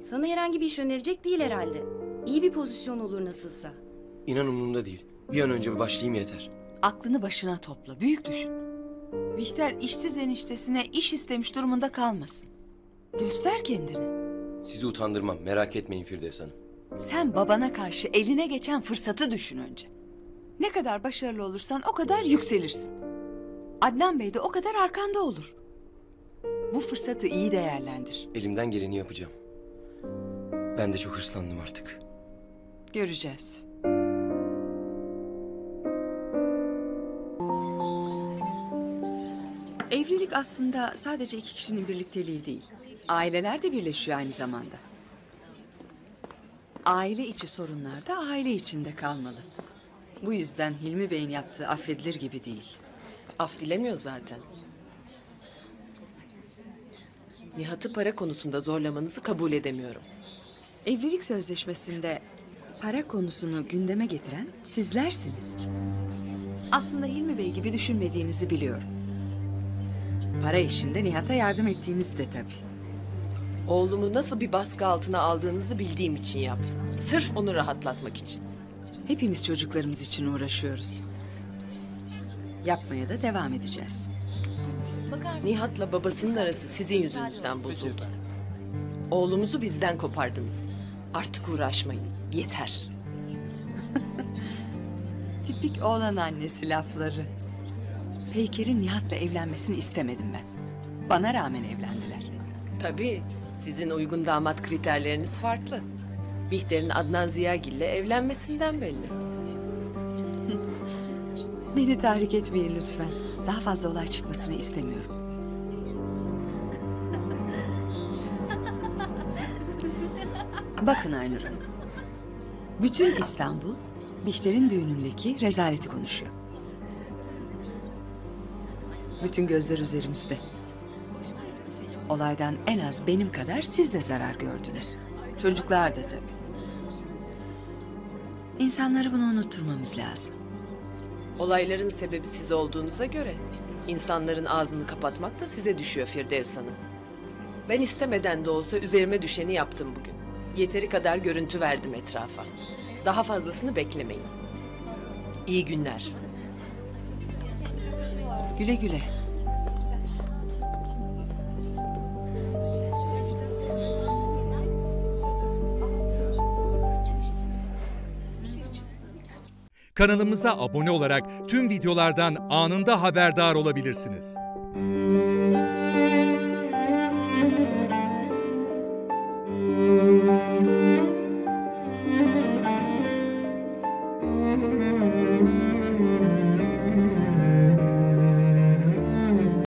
Sana herhangi bir iş önerecek değil herhalde. İyi bir pozisyon olur nasılsa. İnan umurumda değil. Bir an önce bir başlayayım yeter. Aklını başına topla, büyük düşün. Bihter işsiz eniştesine iş istemiş durumunda kalmasın. Göster kendini. Sizi utandırmam. Merak etmeyin Firdevs Hanım. Sen babana karşı eline geçen fırsatı düşün önce. Ne kadar başarılı olursan o kadar yükselirsin. Adnan Bey de o kadar arkanda olur. Bu fırsatı iyi değerlendir. Elimden geleni yapacağım. Ben de çok hırslandım artık. Göreceğiz. Evlilik aslında sadece iki kişinin birlikteliği değil. Aileler de birleşiyor aynı zamanda. Aile içi sorunlar da aile içinde kalmalı. Bu yüzden Hilmi Bey'in yaptığı affedilir gibi değil. Af dilemiyor zaten. Nihat'ı para konusunda zorlamanızı kabul edemiyorum. Evlilik sözleşmesinde para konusunu gündeme getiren sizlersiniz. Aslında Hilmi Bey gibi düşünmediğinizi biliyorum. Para işinde Nihat'a yardım ettiğiniz de tabii. Oğlumu nasıl bir baskı altına aldığınızı bildiğim için yaptım. Sırf onu rahatlatmak için. Hepimiz çocuklarımız için uğraşıyoruz. Yapmaya da devam edeceğiz. Nihat'la babasının arası sizin yüzünüzden bozuldu. Oğlumuzu bizden kopardınız. Artık uğraşmayın. Yeter. Tipik oğlan annesi lafları. Peyker'in Nihat'la evlenmesini istemedim ben. Bana rağmen evlendiler. Tabii sizin uygun damat kriterleriniz farklı. Bihter'in Adnan Ziyagil'le evlenmesinden belli. Beni tahrik etmeyin lütfen. Daha fazla olay çıkmasını istemiyorum. Bakın Aynur Hanım. Bütün İstanbul Bihter'in düğünündeki rezaleti konuşuyor. Bütün gözler üzerimizde. Olaydan en az benim kadar siz de zarar gördünüz. Çocuklar da tabii. İnsanları bunu unutturmamız lazım. Olayların sebebi siz olduğunuza göre insanların ağzını kapatmak da size düşüyor Firdevs Hanım. Ben istemeden de olsa üzerime düşeni yaptım bugün. Yeteri kadar görüntü verdim etrafa. Daha fazlasını beklemeyin. İyi günler. Güle güle. Kanalımıza abone olarak tüm videolardan anında haberdar olabilirsiniz.